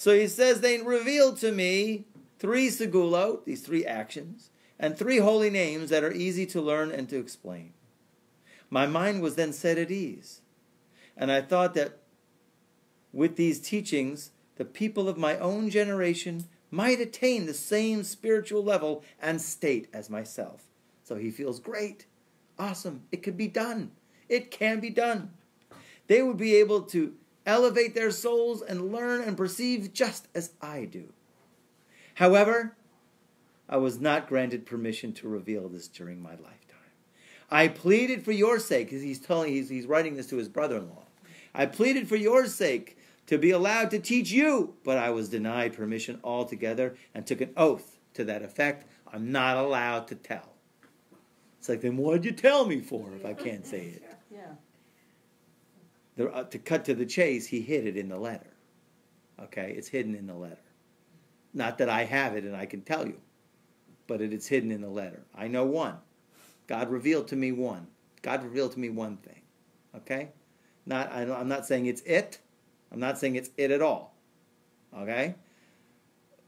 [SPEAKER 1] So he says they revealed to me three segulot, these three actions, and three holy names that are easy to learn and to explain. My mind was then set at ease, and I thought that with these teachings, the people of my own generation might attain the same spiritual level and state as myself. So he feels great. Awesome. It could be done. It can be done. They would be able to elevate their souls and learn and perceive just as I do. However, I was not granted permission to reveal this during my lifetime. I pleaded for your sake, because he's telling he's, he's writing this to his brother-in-law. I pleaded for your sake to be allowed to teach you, but I was denied permission altogether and took an oath to that effect. I'm not allowed to tell. It's like, then what'd you tell me for if I can't say it?
[SPEAKER 2] Yeah.
[SPEAKER 1] The, uh, to cut to the chase, he hid it in the letter. Okay, it's hidden in the letter. Not that I have it and I can tell you, but it is hidden in the letter. I know one. God revealed to me one. God revealed to me one thing. Okay, not I, I'm not saying it's it. I'm not saying it's it at all. Okay,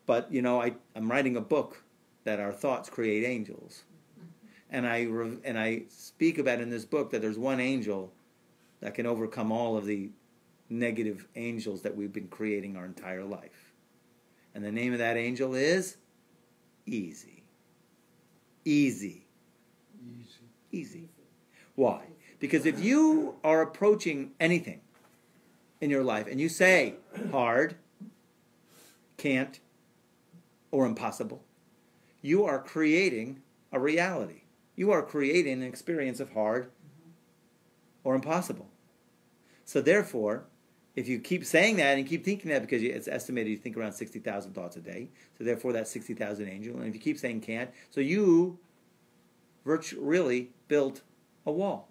[SPEAKER 1] but you know I I'm writing a book that our thoughts create angels, and I and I speak about in this book that there's one angel that can overcome all of the negative angels that we've been creating our entire life. And the name of that angel is Easy. Easy.
[SPEAKER 3] Easy.
[SPEAKER 1] Easy. Why? Because if you are approaching anything in your life and you say hard, can't, or impossible, you are creating a reality. You are creating an experience of hard or impossible. So therefore, if you keep saying that and keep thinking that because it's estimated you think around 60,000 thoughts a day, so therefore that's 60,000 angel. And if you keep saying can't, so you virtually really built a wall.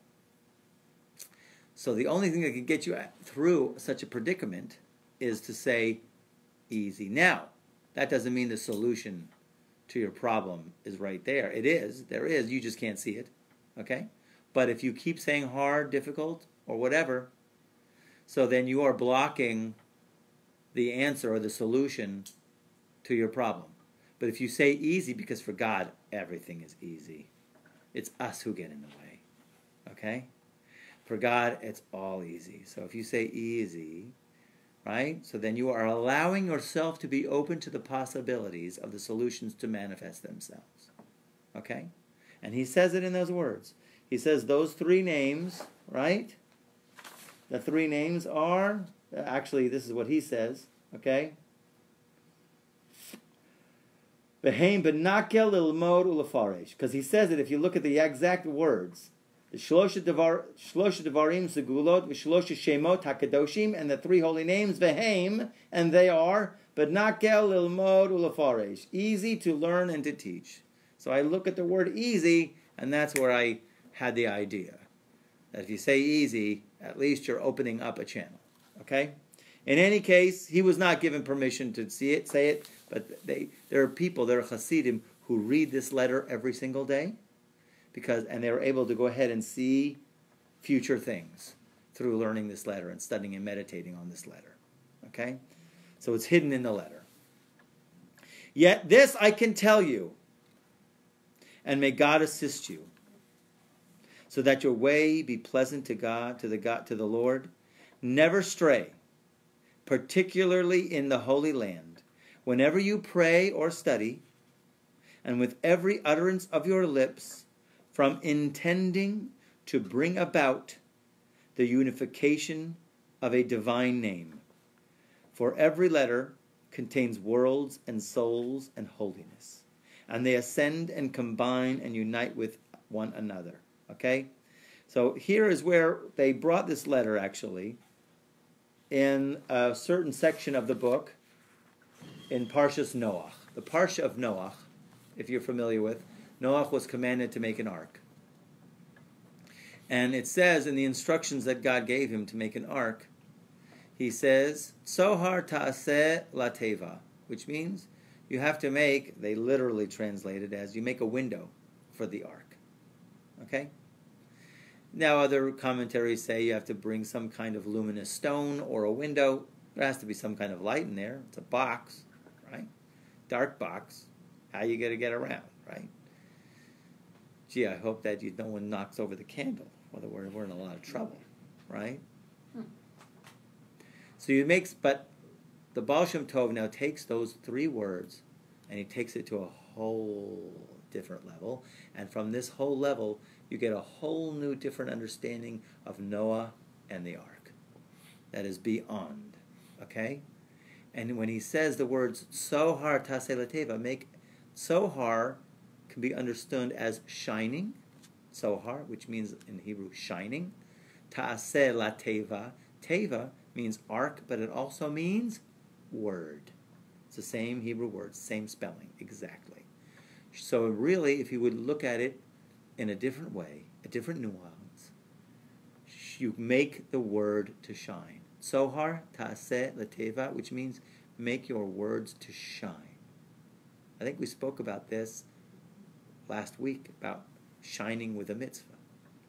[SPEAKER 1] So the only thing that can get you through such a predicament is to say easy. Now, that doesn't mean the solution to your problem is right there. It is. There is. You just can't see it. Okay? But if you keep saying hard, difficult, or whatever, so then you are blocking the answer or the solution to your problem. But if you say easy, because for God, everything is easy, it's us who get in the way. Okay? For God, it's all easy. So if you say easy, right? So then you are allowing yourself to be open to the possibilities of the solutions to manifest themselves. Okay? And he says it in those words. He says those three names, right? The three names are, actually, this is what he says, okay? Behaim benakel ilmod ulafaresh. Because he says that if you look at the exact words, the shlosha devarim segulot, v'shlosha shemot hakadoshim, and the three holy names, vehaim, and they are but nakel lilmod ulafaresh. Easy to learn and to teach. So I look at the word easy, and that's where I had the idea. That if you say easy, at least you're opening up a channel. Okay? In any case, he was not given permission to see it, say it, but they, there are people, there are Hasidim, who read this letter every single day, because and they were able to go ahead and see future things through learning this letter and studying and meditating on this letter. Okay? So it's hidden in the letter. Yet this I can tell you, and may God assist you, so that your way be pleasant to God, to the God, to the Lord. Never stray, particularly in the Holy Land. Whenever you pray or study, and with every utterance of your lips, from intending to bring about the unification of a divine name. For every letter contains worlds and souls and holiness, and they ascend and combine and unite with one another. Okay? So here is where they brought this letter actually in a certain section of the book in Parshas Noach. The Parsha of Noach, if you're familiar with, Noach was commanded to make an ark. And it says in the instructions that God gave him to make an ark, he says, Sohar ta'aseh lateva, which means you have to make, they literally translate it as you make a window for the ark. Okay? Now, other commentaries say you have to bring some kind of luminous stone or a window. There has to be some kind of light in there. It's a box, right? Dark box. How you going to get around, right? Gee, I hope that you, no one knocks over the candle we're, we're in a lot of trouble, right? Hmm. So you makes, but the Baal Shem Tov now takes those three words and he takes it to a whole different level. And from this whole level, you get a whole new different understanding of Noah and the ark. That is beyond. Okay? And when he says the words Sohar Taselateva, make Sohar can be understood as shining Sohar, which means in Hebrew shining. Ta'aseh la teva. Teva means ark, but it also means word. It's the same Hebrew word, same spelling, exactly. So really, if you would look at it in a different way, a different nuance, you make the word to shine. Sohar ta'aseh lateva, which means make your words to shine. I think we spoke about this last week about shining with a mitzvah,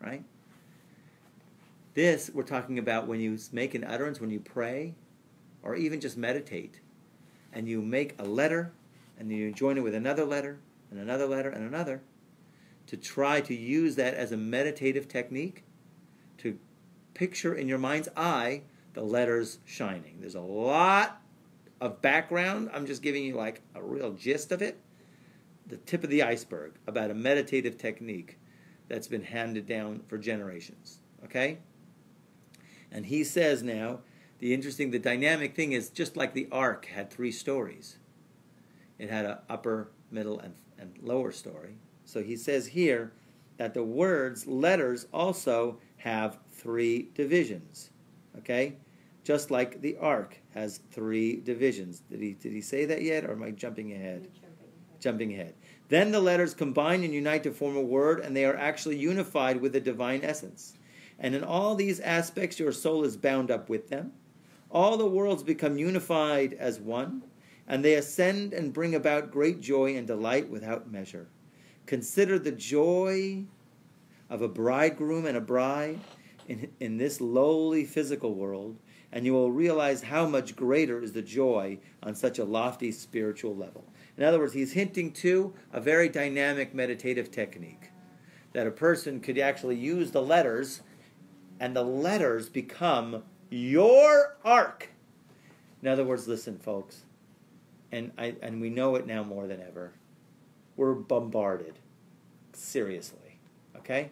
[SPEAKER 1] right? This we're talking about when you make an utterance, when you pray, or even just meditate, and you make a letter, and you join it with another letter, and another letter, and another, to try to use that as a meditative technique to picture in your mind's eye the letters shining. There's a lot of background. I'm just giving you like a real gist of it the tip of the iceberg about a meditative technique that's been handed down for generations. Okay? And he says now, the interesting, the dynamic thing is just like the ark had three stories. It had an upper, middle, and, and lower story. So he says here that the words, letters, also have three divisions. Okay? Just like the ark has three divisions. Did he, did he say that yet, or am I jumping ahead? jumping ahead. Then the letters combine and unite to form a word, and they are actually unified with the divine essence. And in all these aspects, your soul is bound up with them. All the worlds become unified as one, and they ascend and bring about great joy and delight without measure. Consider the joy of a bridegroom and a bride in, in this lowly physical world, and you will realize how much greater is the joy on such a lofty spiritual level. In other words, he's hinting to a very dynamic meditative technique that a person could actually use the letters, and the letters become your ark. In other words, listen, folks, and I, and we know it now more than ever. We're bombarded, seriously, okay,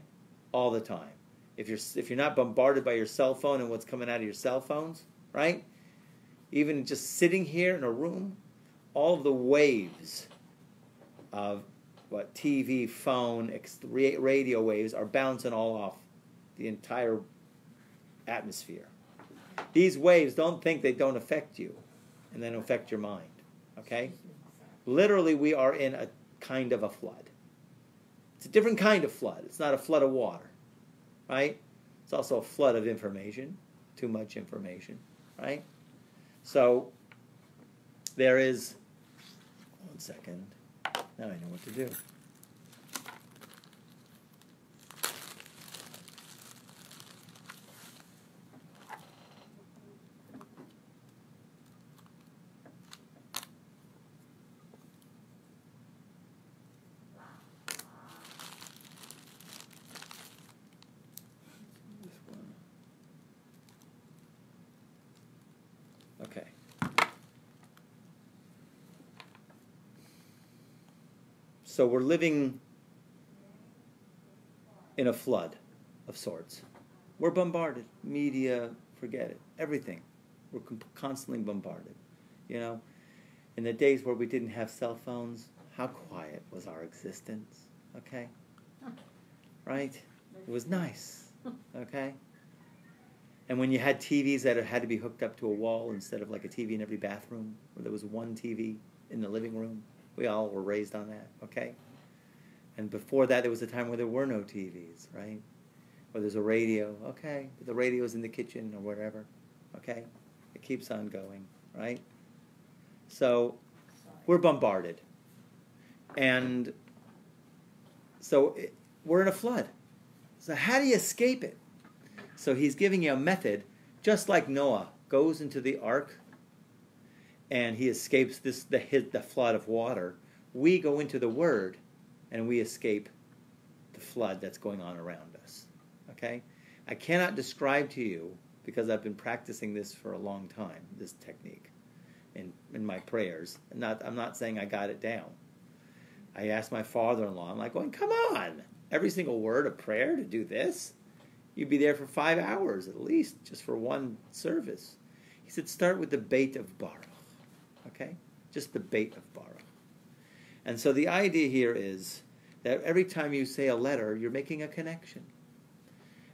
[SPEAKER 1] all the time. If you're if you're not bombarded by your cell phone and what's coming out of your cell phones, right? Even just sitting here in a room, all the waves of what TV, phone, radio waves are bouncing all off the entire atmosphere. These waves don't think they don't affect you. and then affect your mind. Okay? Literally, we are in a kind of a flood. It's a different kind of flood. It's not a flood of water, right? It's also a flood of information, too much information, right? So there is, one second, now I know what to do. This one. Okay. So we're living in a flood of sorts. We're bombarded. Media, forget it. Everything. We're constantly bombarded. You know, in the days where we didn't have cell phones, how quiet was our existence? Okay? Right? It was nice. Okay? And when you had TVs that had to be hooked up to a wall instead of like a TV in every bathroom, where there was one TV in the living room, we all were raised on that, okay? And before that, there was a time where there were no TVs, right? Or there's a radio, okay? But the radio's in the kitchen or whatever, okay? It keeps on going, right? So we're bombarded. And so it, we're in a flood. So, how do you escape it? So, he's giving you a method, just like Noah goes into the ark and he escapes this the, hit the flood of water. We go into the Word and we escape the flood that's going on around us. Okay? I cannot describe to you, because I've been practicing this for a long time, this technique in, in my prayers. Not, I'm not saying I got it down. I asked my father in law, I'm like, going, come on, every single word of prayer to do this? You'd be there for five hours at least, just for one service. He said, start with the bait of Baruch. Okay? Just the bait of Baruch. And so the idea here is that every time you say a letter, you're making a connection.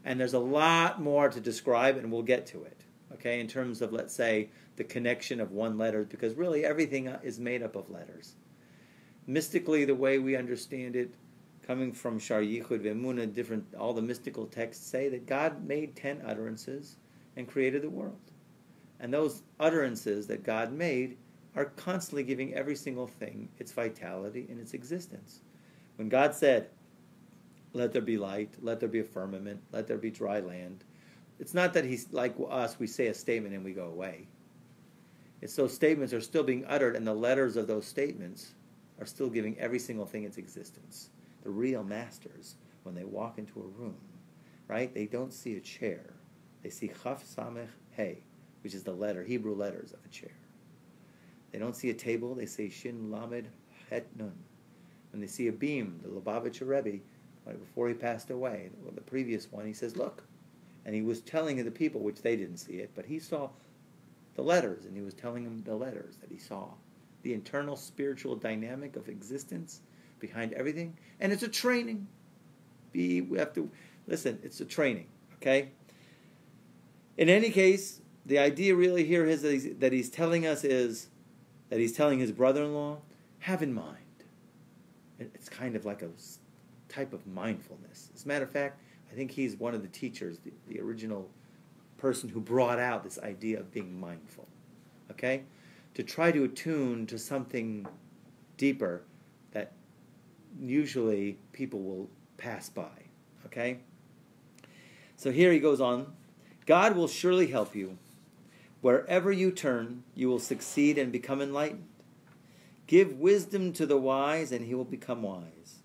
[SPEAKER 1] And there's a lot more to describe, and we'll get to it. Okay? In terms of, let's say, the connection of one letter, because really everything is made up of letters mystically the way we understand it, coming from Shar Yichud Vemuna, different all the mystical texts say that God made ten utterances and created the world. And those utterances that God made are constantly giving every single thing its vitality and its existence. When God said, Let there be light, let there be a firmament, let there be dry land, it's not that He's like us, we say a statement and we go away. It's those statements are still being uttered, and the letters of those statements are still giving every single thing its existence. The real masters, when they walk into a room, right, they don't see a chair. They see Chaf Samech Hey, which is the letter, Hebrew letters of a chair. They don't see a table, they say Shin Lamed Het Nun. When they see a beam, the Lubavitcher Rebbe, right before he passed away, the previous one, he says, Look. And he was telling the people, which they didn't see it, but he saw the letters, and he was telling them the letters that he saw the internal spiritual dynamic of existence behind everything. And it's a training. Be we have to listen, it's a training, okay? In any case, the idea really here is that he's, that he's telling us is that he's telling his brother-in-law, have in mind. It's kind of like a type of mindfulness. As a matter of fact, I think he's one of the teachers, the, the original person who brought out this idea of being mindful. Okay? to try to attune to something deeper that usually people will pass by. Okay? So here he goes on God will surely help you. Wherever you turn, you will succeed and become enlightened. Give wisdom to the wise, and he will become wise.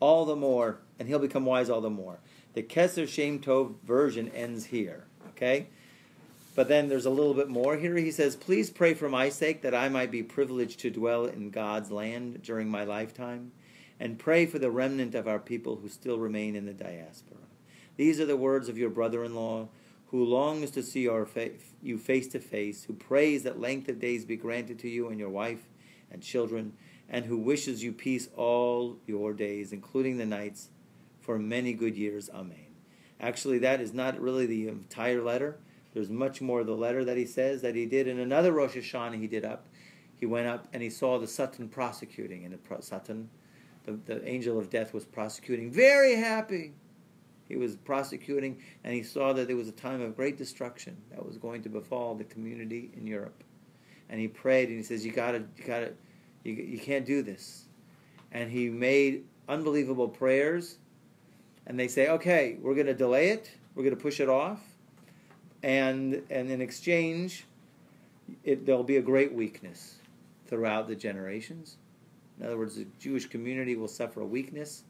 [SPEAKER 1] All the more, and he'll become wise all the more. The Keser Shem Tov version ends here. Okay? But then there's a little bit more here. He says, Please pray for my sake that I might be privileged to dwell in God's land during my lifetime, and pray for the remnant of our people who still remain in the diaspora. These are the words of your brother in law, who longs to see you face to face, who prays that length of days be granted to you and your wife and children, and who wishes you peace all your days, including the nights, for many good years. Amen. Actually, that is not really the entire letter There's much more of the letter that he says that he did in another Rosh Hashanah he did up. He went up and he saw the Satan prosecuting, and the pro- Satan, the, the angel of death, was prosecuting. Very happy. He was prosecuting, and he saw that there was a time of great destruction that was going to befall the community in Europe. And he prayed, and he says, "You gotta, you gotta, you, you can't do this." And he made unbelievable prayers. And they say, "Okay, we're going to delay it. We're going to push it off." And and in exchange, it, there'll be a great weakness throughout the generations. In other words, the Jewish community will suffer a weakness.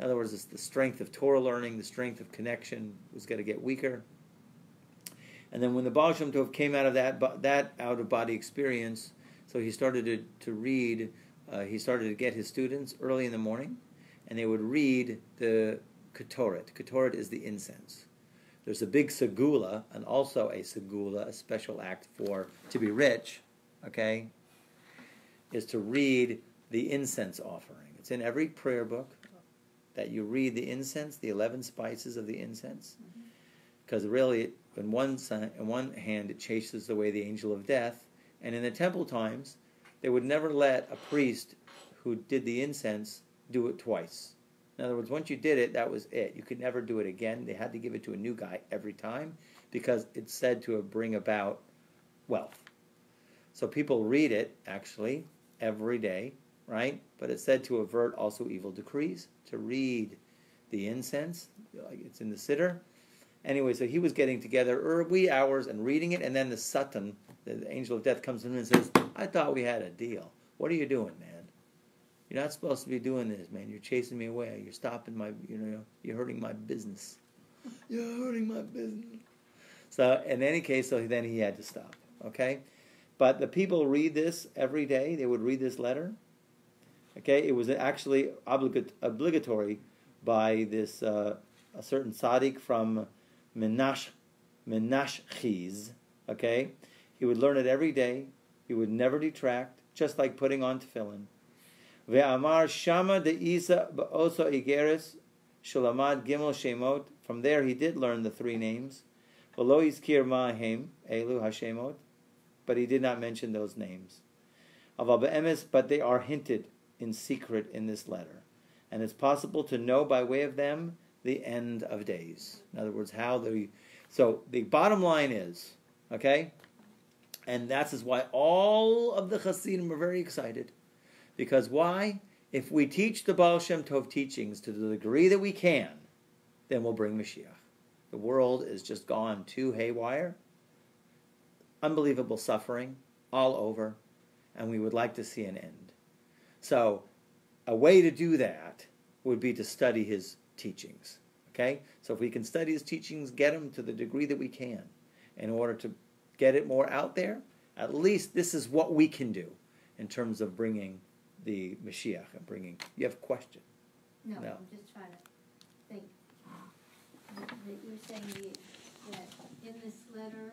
[SPEAKER 1] In other words, the strength of Torah learning, the strength of connection was going to get weaker. And then when the Baal Shem Tov came out of that that out of body experience, so he started to, to read. Uh, he started to get his students early in the morning, and they would read the Ketoret. Ketoret is the incense. There's a big segula, and also a segula, a special act for to be rich. Okay, is to read the incense offering. It's in every prayer book that you read the incense, the eleven spices of the incense, because really, in one in one hand, it chases away the angel of death, and in the temple times, they would never let a priest who did the incense do it twice. In other words, once you did it, that was it. You could never do it again. They had to give it to a new guy every time because it's said to bring about wealth. So people read it actually every day, right? But it's said to avert also evil decrees, to read the incense, like it's in the siddur. Anyway, so he was getting together wee hours and reading it, and then the Satan, the angel of death, comes in and says, I thought we had a deal. What are you doing, man? You're not supposed to be doing this, man. You're chasing me away. You're stopping my, you know, you're hurting my business. You're hurting my business. So, in any case, so then he had to stop. Okay, but the people read this every day. They would read this letter. Okay, it was actually obligat- obligatory by this uh, a certain tzaddik from Menash Menashchiz. Okay, he would learn it every day. He would never detract, just like putting on tefillin. Ve'amar shama de isa ba'oso igeres shalamad gimel shemot. From there, he did learn the three names. V'lo yizkir ma'ahem elu hashemot, but he did not mention those names. But they are hinted in secret in this letter, and it's possible to know by way of them the end of days. In other words, how the so the bottom line is okay, and that's is why all of the Hasidim are very excited, because why? If we teach the Baal Shem Tov teachings to the degree that we can, then we'll bring Mashiach. The world is just gone too haywire. Unbelievable suffering all over, and we would like to see an end. So, a way to do that would be to study his teachings. Okay? So, if we can study his teachings, get them to the degree that we can, in order to get it more out there, at least this is what we can do in terms of bringing the Mashiach and bringing. You have a question?
[SPEAKER 4] No,
[SPEAKER 1] No.
[SPEAKER 4] I'm just trying to think. That You're saying that in this letter,